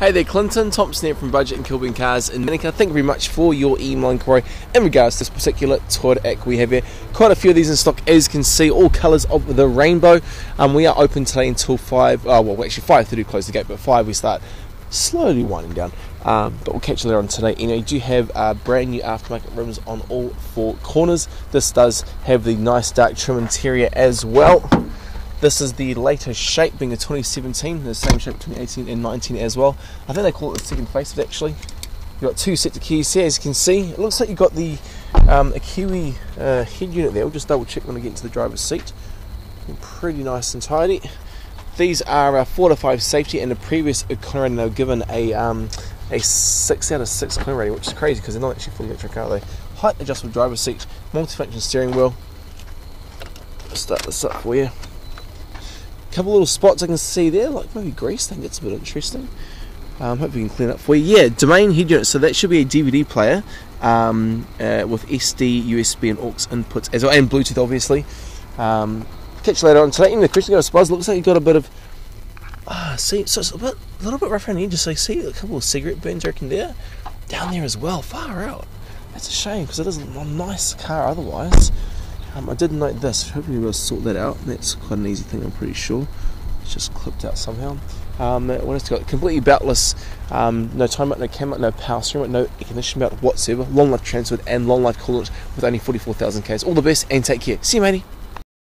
Hey there, Clinton Thompson here from Budget and Kilburn Cars in Manukau. Thank you very much for your email inquiry in regards to this particular Toyota Aqua we have here. Quite a few of these in stock, as you can see, all colours of the rainbow. Um, we are open today until five. Uh, well, actually five thirty close the gate, but five we start slowly winding down. Um, but we'll catch you later on today. You know, you do have uh, brand new aftermarket rims on all four corners. This does have the nice dark trim interior as well. This is the latest shape, being a 2017, the same shape 2018 and 19 as well. I think they call it the second face, facelift actually. You've got two sets of keys here, as you can see. It looks like you've got the um, a Kiwi uh, head unit there. We'll just double check when I get into the driver's seat. Pretty nice and tidy. These are a 4 to 5 safety, and the previous Econorating they were given a um, a 6 out of 6 clean rating, which is crazy because they're not actually fully electric, are they? Height adjustable driver's seat, multifunction steering wheel. Start this up for you couple little spots I can see there, like maybe grease. I think that's a bit interesting. Um, hope we can clean up for you. Yeah, domain head unit. So that should be a DVD player um, uh, with SD, USB, and aux inputs as well, and Bluetooth, obviously. Um, catch you later on today. In the question, I suppose, looks like you got a bit of. Ah, see, so it's a, bit, a little bit rough around the edges. So you see a couple of cigarette burns, I reckon, there, down there as well. Far out. That's a shame because it is a nice car otherwise. Um, I did note this, hopefully we'll sort that out. That's quite an easy thing, I'm pretty sure. It's just clipped out somehow. Um, what it's got completely beltless, um, no time out, no cam camera, no power steering, no air conditioning belt whatsoever. Long life transfer and long life coolant with only 44,000 k's. All the best and take care. See you, matey.